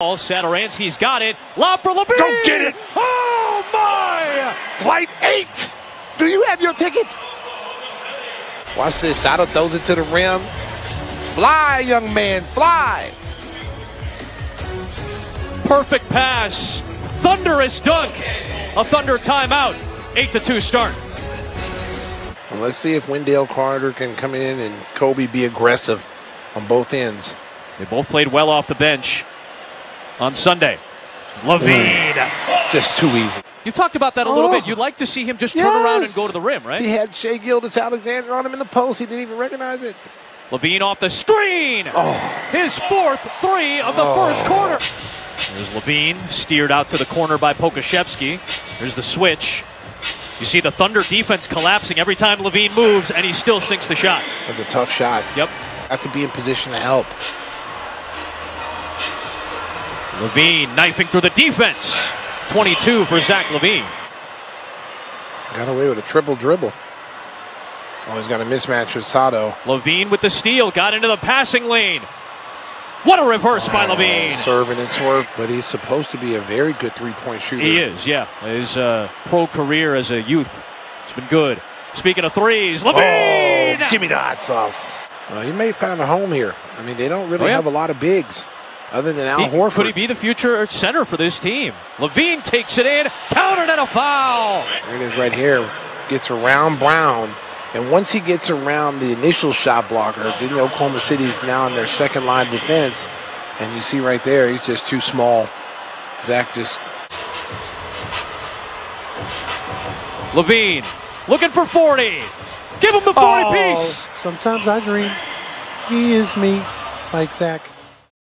All Satoransky's got it. Lob for LaVine. Don't get it. Oh my! Flight eight. Do you have your ticket? Watch this. Sato throws it to the rim. Fly, young man, fly. Perfect pass. Thunderous dunk. A Thunder timeout. 8 to 2 start. Well, let's see if Wendell Carter can come in and Coby be aggressive on both ends. They both played well off the bench on Sunday. LaVine. Mm. Just too easy. You talked about that a little Oh. bit. You'd like to see him just turn around and go to the rim, right? He had Shai Gilgeous-Alexander on him in the post. He didn't even recognize it. LaVine off the screen. Oh. His fourth three of the first oh. quarter. There's LaVine steered out to the corner by Pokusevski. There's the switch. You see the Thunder defense collapsing every time LaVine moves, and he still sinks the shot. That's a tough shot. Yep. Have to be in position to help. LaVine knifing through the defense. 22 for Zach LaVine. Got away with a triple dribble. Oh, he's got a mismatch with Sato. LaVine with the steal, got into the passing lane. What a reverse by LaVine. Serving and swerve, but he's supposed to be a very good three-point shooter. He is, yeah. His uh, pro career as a youth, it's been good. Speaking of threes, LaVine. Oh, give me the hot sauce. Well, he may have found a home here. I mean, they don't really Oh, yeah. have a lot of bigs other than Al He- Horford. could he be the future center for this team? LaVine takes it in, countered and a foul. There it is right here. Gets around Brown. And once he gets around the initial shot blocker, then Oklahoma City's now in their second line defense. And you see right there, he's just too small. Zach just LaVine looking for 40. Give him the 40 piece. Sometimes I dream. He is me, like Zach.